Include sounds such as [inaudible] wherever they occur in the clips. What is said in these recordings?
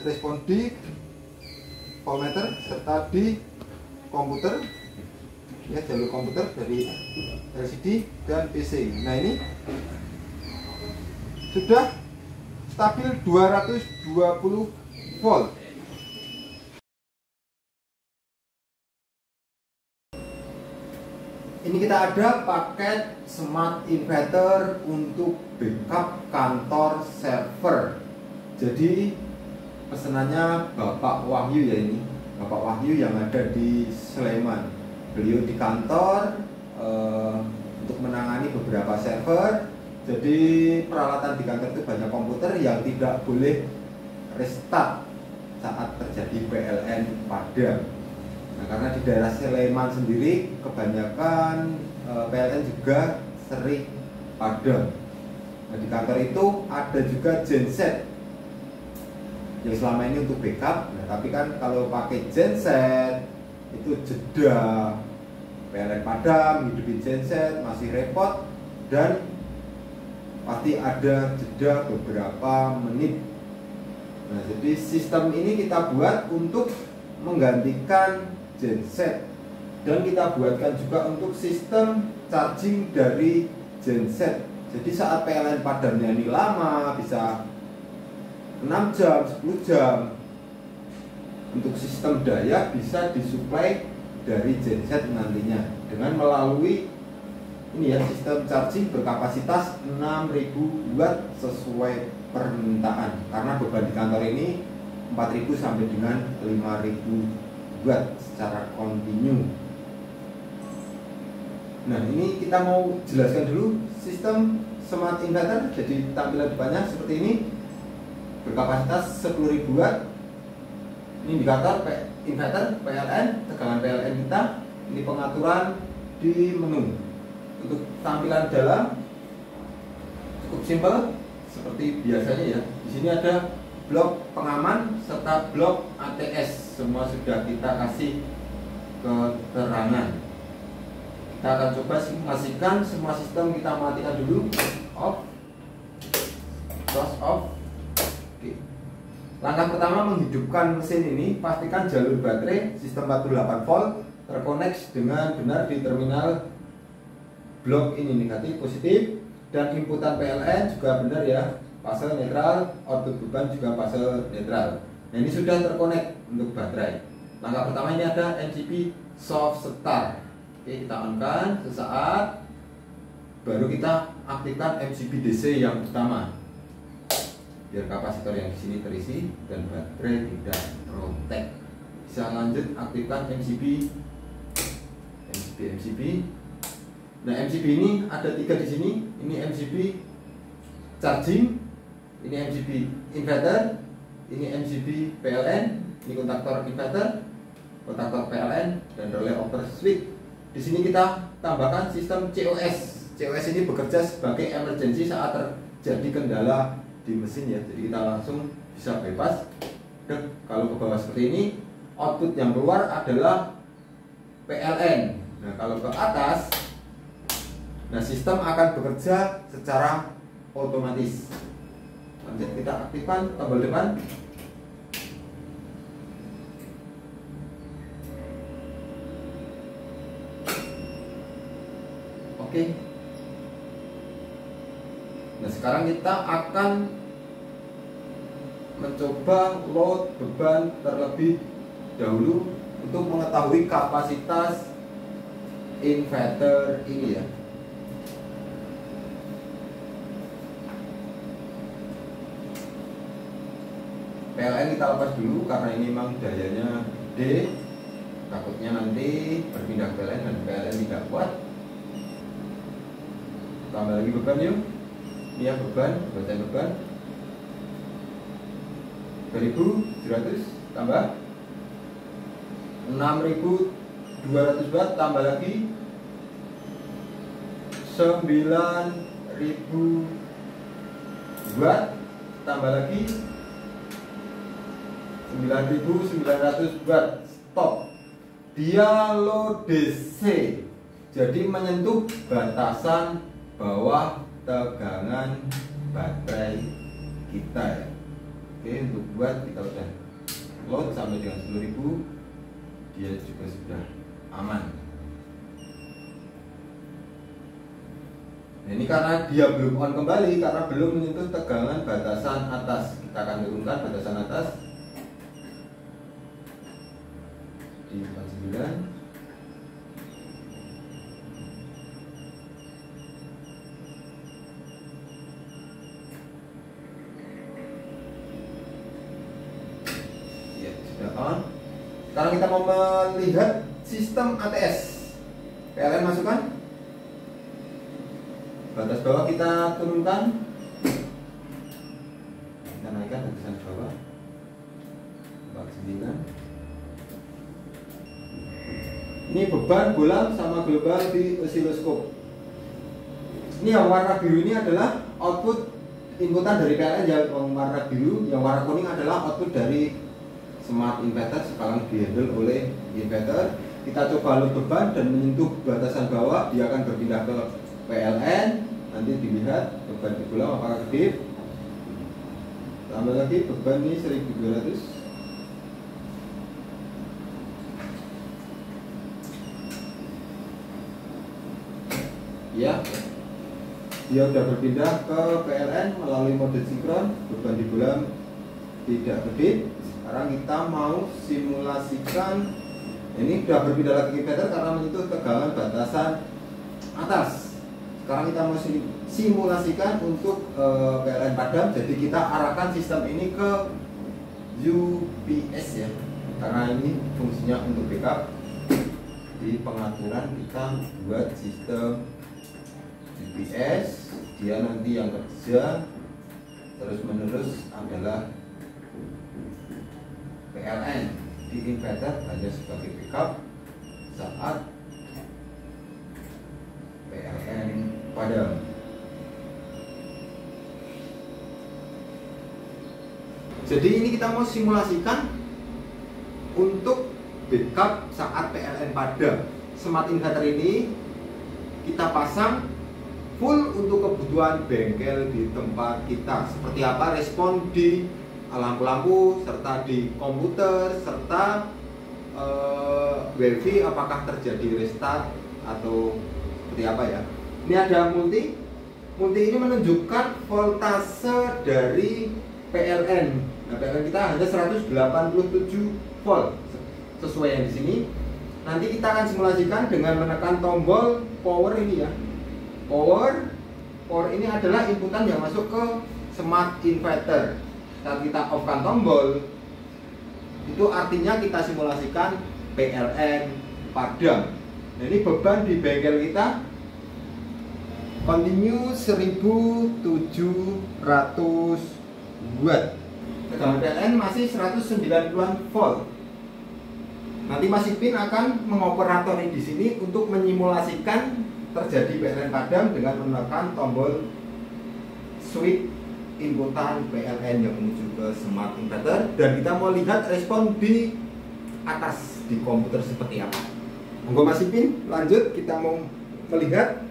respon di voltmeter serta di komputer. Ya jalur komputer dari LCD dan PC nah ini sudah stabil 220 volt. Ini kita ada paket smart inverter untuk backup kantor server. Jadi pesanannya Bapak Wahyu ya ini. Bapak Wahyu yang ada di Sleman. Beliau di kantor uh, untuk menangani beberapa server. Jadi peralatan di kantor itu banyak komputer yang tidak boleh restart saat terjadi PLN padam Nah, karena di daerah Sleman sendiri kebanyakan eh, PLN juga sering padam. Nah, di kantor itu ada juga genset yang selama ini untuk backup. Nah, tapi kan kalau pakai genset itu jeda PLN padam, hidupin genset masih repot dan pasti ada jeda beberapa menit. Nah, jadi sistem ini kita buat untuk menggantikan genset dan kita buatkan juga untuk sistem charging dari genset jadi saat PLN padamnya ini lama bisa 6 jam, 10 jam untuk sistem daya bisa disuplai dari genset nantinya dengan melalui ini ya sistem charging berkapasitas 6000 watt sesuai permintaan karena beban di kantor ini 4000 sampai dengan 5000 dibuat secara kontinu. Nah ini kita mau jelaskan dulu sistem smart inverter. Jadi tampilan depannya seperti ini berkapasitas 10.000 watt. Ini indikator inverter PLN, tegangan PLN kita. Ini pengaturan di menu. Untuk tampilan dalam cukup simpel seperti biasanya ya. Di sini ada blok pengaman serta blok ATS semua sudah kita kasih keterangan kita akan coba simulasikan semua sistem kita matikan dulu off close off. Langkah pertama menghidupkan mesin ini pastikan jalur baterai sistem 48 volt terkoneksi dengan benar di terminal blok ini negatif positif dan inputan PLN juga benar ya fase netral, output beban juga fase netral. Nah ini sudah terkonek untuk baterai. Langkah pertama ini ada MCP soft start. Oke kita on kan sesaat, baru kita aktifkan MCP DC yang utama. Biar kapasitor yang di sini terisi dan baterai tidak protek. Bisa lanjut aktifkan MCP, MCP, MCP. Nah MCP ini ada tiga di sini. Ini MCP charging ini MCB inverter, ini MCB PLN, ini kontaktor inverter, kontaktor PLN dan relay over switch. Di sini kita tambahkan sistem COS. COS ini bekerja sebagai emergency saat terjadi kendala di mesin ya. Jadi kita langsung bisa bebas. Dan kalau ke bawah seperti ini, output yang keluar adalah PLN. Nah, kalau ke atas, nah sistem akan bekerja secara otomatis nanti kita aktifkan tombol depan oke nah sekarang kita akan mencoba load beban terlebih dahulu untuk mengetahui kapasitas inverter ini ya. PLN kita lepas dulu karena ini memang dayanya gede. Takutnya nanti berpindah PLN dan PLN tidak kuat. Tambah lagi beban yuk ya beban baca beban. 2700 tambah 6200 watt tambah lagi 9000 watt tambah lagi 9900 watt. Stop. Dia low DC jadi menyentuh batasan bawah tegangan baterai kita ya. Oke untuk buat kita udah load sampai dengan 10.000 dia juga sudah aman. Nah, ini karena dia belum on kembali karena belum menyentuh tegangan batasan atas. Kita akan turunkan batasan atas. Di 49 Batas bawah kita turunkan. Kita naikkan batasan bawah. 49. Ini beban bola sama global di osiloskop. Ini yang warna biru ini adalah output inputan dari PLN yang warna biru, yang warna kuning adalah output dari smart inverter sekarang dihandle oleh inverter kita coba load beban dan menyentuh batasan bawah dia akan berpindah ke PLN nanti dilihat beban di pulau apakah gede tambah lagi beban ini 1200 ya. Dia sudah berpindah ke PLN melalui mode sinkron beban di bulan tidak gede sekarang kita mau simulasikan. Ini sudah berpindah lagi ke meter karena menyentuh tegangan batasan atas sekarang kita mau simulasikan untuk eh, PLN padam jadi kita arahkan sistem ini ke UPS ya. Karena ini fungsinya untuk backup. Di pengaturan kita buat sistem UPS dia nanti yang kerja terus menerus adalah PLN. Di inverter hanya sebagai backup saat PLN padam. Jadi ini kita mau simulasikan untuk backup saat PLN padam. Smart inverter ini kita pasang full untuk kebutuhan bengkel di tempat kita. Seperti apa respon di lampu-lampu serta di komputer serta uh, wifi apakah terjadi restart atau seperti apa ya ini ada multi. Multi ini menunjukkan voltase dari PLN nah PLN kita hanya 187 volt. Sesuai yang di sini. Nanti kita akan simulasikan dengan menekan tombol power ini ya. Power power ini adalah inputan yang masuk ke smart inverter. Saat kita off kan tombol itu artinya kita simulasikan PLN padam nah ini beban di bengkel kita continue 1700 watt. PLN masih 190-an volt. Nanti masih pin akan mengoperatori di sini untuk menyimulasikan terjadi PLN padam dengan menekan tombol switch inputan PLN yang menuju ke smart inverter. Dan kita mau lihat respon di atas di komputer seperti apa. Monggo Mas Ipin, lanjut. Kita mau melihat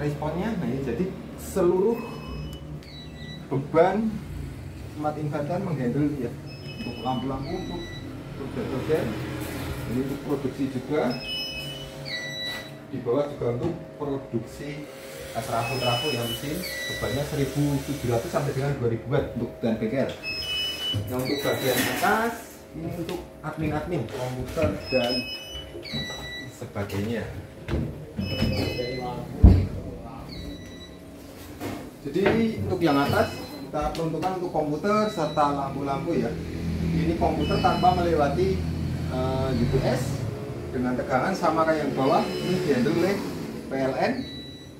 responnya. Nah, ini jadi seluruh beban smart inverter menghandle ya untuk lampu-lampu untuk roda-roda ini untuk produksi juga di bawah juga untuk produksi trafo-trafo yang mesin bebannya 1700 sampai dengan 2000 watt untuk dan bengkel yang untuk bagian atas ini untuk admin-admin komputer dan sebagainya jadi untuk yang atas kita peruntukkan untuk komputer serta lampu-lampu ya. Ini komputer tanpa melewati uh, eh, UPS dengan tegangan sama kayak yang bawah. Ini dihandle oleh PLN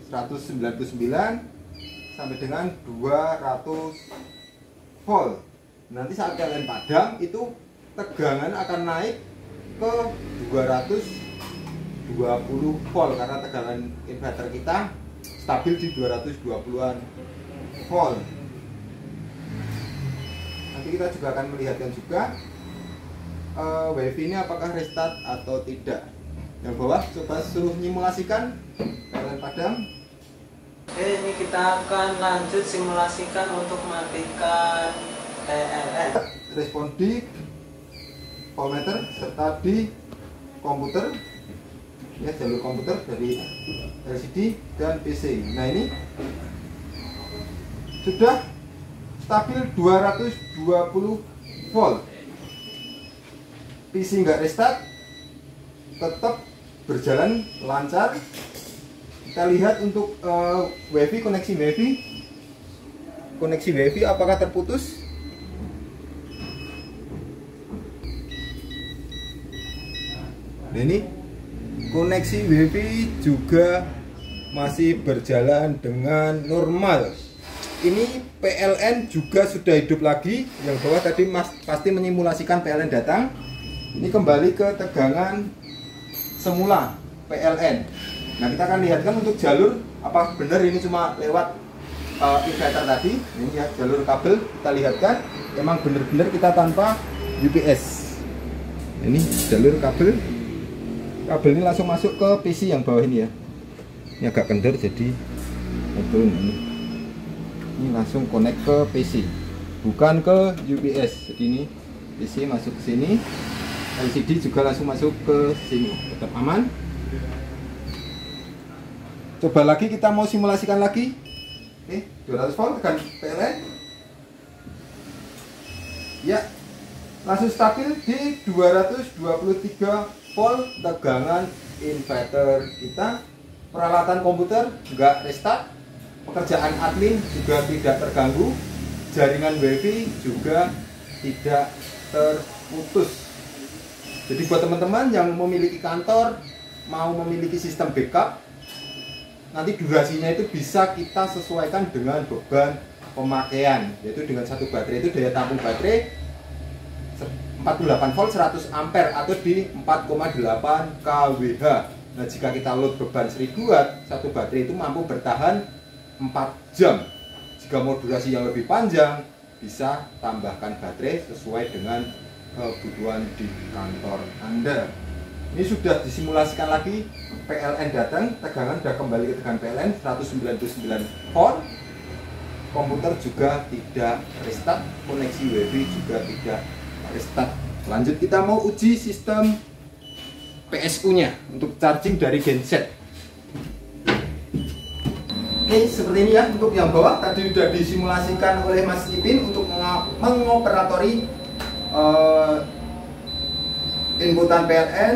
199 sampai dengan 200 volt. Nanti saat kalian padam itu tegangan akan naik ke 220 volt karena tegangan inverter kita stabil di 220-an volt. Nanti kita juga akan melihatkan juga uh, wifi ini apakah restart atau tidak. Yang bawah coba suruh simulasikan. Kalian padam. Oke, ini kita akan lanjut simulasikan untuk matikan PLN. respon di voltmeter serta di komputer ya jalur komputer dari LCD dan PC nah ini sudah stabil 220 volt. PC nggak restart tetap berjalan lancar. Kita lihat untuk uh, wifi koneksi wifi. Koneksi wifi apakah terputus? Nah ini koneksi wifi juga masih berjalan dengan normal. Ini PLN juga sudah hidup lagi. Yang bawah tadi mas pasti menyimulasikan PLN datang. Ini kembali ke tegangan semula PLN. Nah kita akan lihatkan untuk jalur apa benar ini cuma lewat uh, inverter tadi. Ini ya jalur kabel kita lihatkan. Emang benar-benar kita tanpa UPS. Ini jalur kabel kabel ini langsung masuk ke PC yang bawah ini ya. Ini agak kendor jadi turun ini. Ini langsung connect ke PC bukan ke UPS jadi ini PC masuk ke sini. LCD juga langsung masuk ke sini. Tetap aman. Coba lagi kita mau simulasikan lagi. Oke 200 volt tekan PLN ya langsung stabil di 223 volt tegangan inverter kita. Peralatan komputer nggak restart. Pekerjaan admin juga tidak terganggu. Jaringan wifi juga tidak terputus. Jadi buat teman-teman yang memiliki kantor mau memiliki sistem backup nanti durasinya itu bisa kita sesuaikan dengan beban pemakaian yaitu dengan satu baterai itu daya tampung baterai 48 volt 100 ampere atau di 4,8 kWh. Nah, jika kita load beban 1000 watt, satu baterai itu mampu bertahan 4 jam. Jika mau yang lebih panjang, bisa tambahkan baterai sesuai dengan kebutuhan di kantor Anda. Ini sudah disimulasikan lagi, PLN datang, tegangan sudah kembali ke tegangan PLN 199 volt. Komputer juga tidak restart, koneksi WiFi juga tidak restart lanjut kita mau uji sistem PSU nya untuk charging dari genset. Oke seperti ini ya untuk yang bawah. Tadi sudah disimulasikan oleh Mas Ipin untuk mengoperatori uh, inputan PLN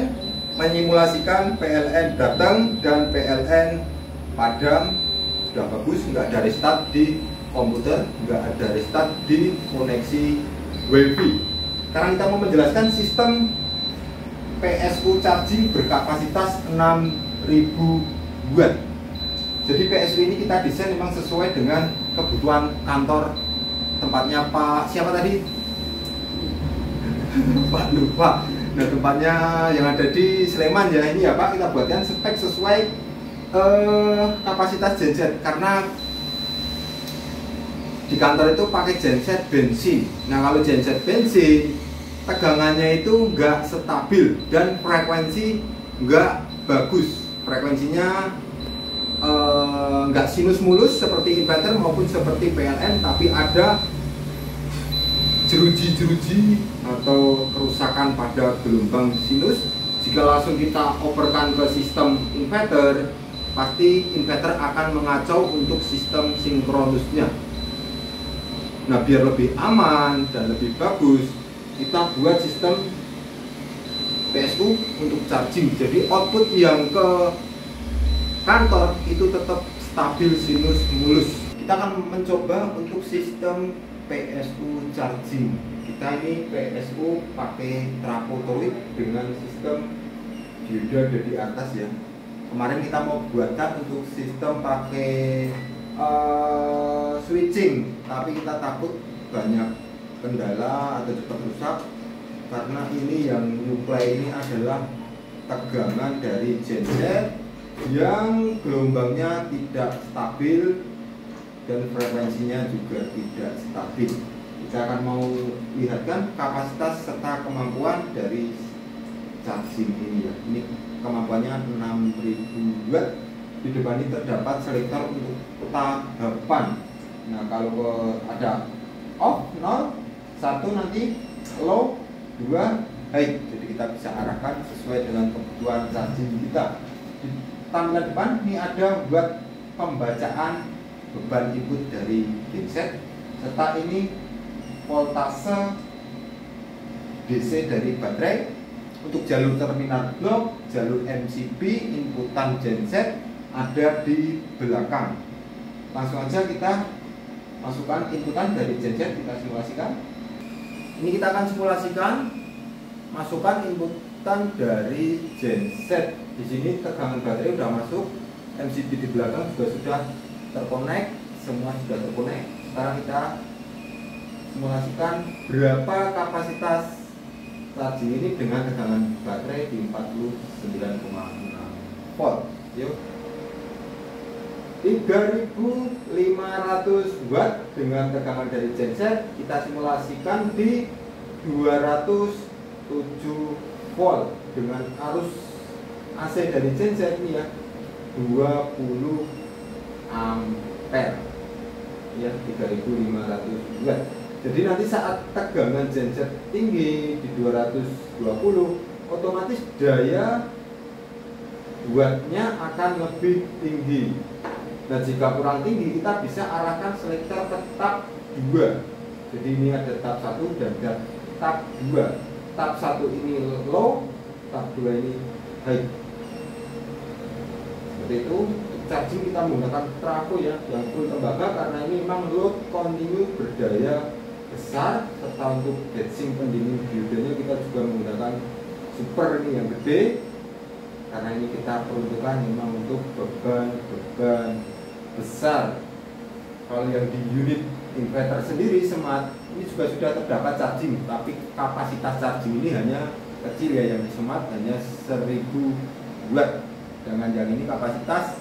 menyimulasikan PLN datang dan PLN padam. Sudah bagus nggak ada restart di komputer nggak ada restart di koneksi WiFi sekarang kita mau menjelaskan sistem PSU charging berkapasitas 6000 watt. Jadi PSU ini kita desain memang sesuai dengan kebutuhan kantor tempatnya Pak siapa tadi? [laughs] Pak lupa. Nah tempatnya yang ada di Sleman ya ini ya Pak kita buatkan spek sesuai eh, kapasitas genset karena di kantor itu pakai genset bensin. Nah kalau genset bensin tegangannya itu nggak stabil dan frekuensi nggak bagus. Frekuensinya eh, nggak sinus mulus seperti inverter maupun seperti PLN, tapi ada jeruji-jeruji atau kerusakan pada gelombang sinus. Jika langsung kita operkan ke sistem inverter, pasti inverter akan mengacau untuk sistem sinkronusnya Nah biar lebih aman dan lebih bagus kita buat sistem PSU untuk charging. Jadi output yang ke kantor itu tetap stabil sinus mulus. Kita akan mencoba untuk sistem PSU charging. Kita ini PSU pakai trapotoid dengan sistem dioda ada di atas ya. Kemarin kita mau buatkan untuk sistem pakai uh, switching tapi kita takut banyak kendala atau cepat rusak karena ini yang nyuplai ini adalah tegangan dari genset yang gelombangnya tidak stabil dan frekuensinya juga tidak stabil. Kita akan mau lihatkan kapasitas serta kemampuan dari charging ini ya. Ini kemampuannya 6000 watt. Di depan ini terdapat selektor untuk tahapan. Nah kalau ada off 0 satu nanti low dua high jadi kita bisa arahkan sesuai dengan kebutuhan charging kita di tampilan depan ini ada buat pembacaan beban input dari genset serta ini voltase DC dari baterai untuk jalur terminal blok, jalur MCB, inputan genset ada di belakang. Langsung aja kita masukkan inputan dari genset kita simulasikan. Ini kita akan simulasikan masukkan inputan dari genset. Di sini tegangan baterai sudah masuk, MCB di belakang juga sudah terkonek, semua sudah terkonek. Sekarang kita simulasikan berapa kapasitas charging ini dengan tegangan baterai di 49,6 volt yuk 3500 watt dengan tegangan dari genset kita simulasikan di 207 volt dengan arus AC dari genset ini ya 20 ampere. Ya 3500 watt. Jadi nanti saat tegangan genset tinggi di 220 otomatis daya wattnya akan lebih tinggi nah jika kurang tinggi kita bisa arahkan selektor ke tab 2 jadi ini ada tab 1 dan ada tab 2 tab 1 ini low tab 2 ini high. Seperti itu charging kita menggunakan trafo ya yang full tembaga karena ini memang load continue berdaya besar serta untuk heatsink pendingin diodenya kita juga menggunakan super ini yang gede. Karena ini kita peruntukan memang untuk beban-beban besar kalau yang di unit inverter sendiri smart ini juga sudah terdapat charging tapi kapasitas charging ini hanya kecil ya yang di smart hanya 1000 watt dengan yang ini kapasitas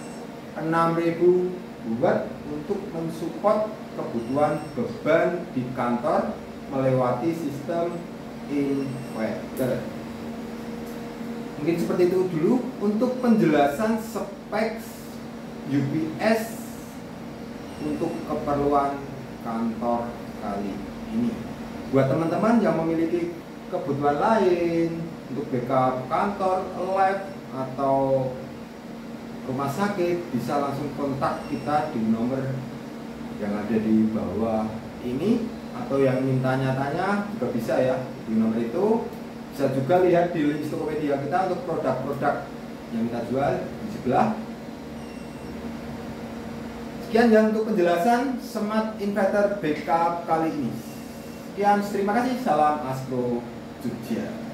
6000 watt untuk mensupport kebutuhan beban di kantor melewati sistem inverter. Mungkin seperti itu dulu untuk penjelasan spek UPS untuk keperluan kantor kali ini. Buat teman-teman yang memiliki kebutuhan lain untuk backup kantor, lab atau rumah sakit bisa langsung kontak kita di nomor yang ada di bawah ini atau yang ingin tanya-tanya juga bisa ya di nomor itu bisa juga lihat di link Tokopedia kita untuk produk-produk yang kita jual di sebelah sekian ya untuk penjelasan smart inverter backup kali ini. Sekian terima kasih. Salam Astro Jogja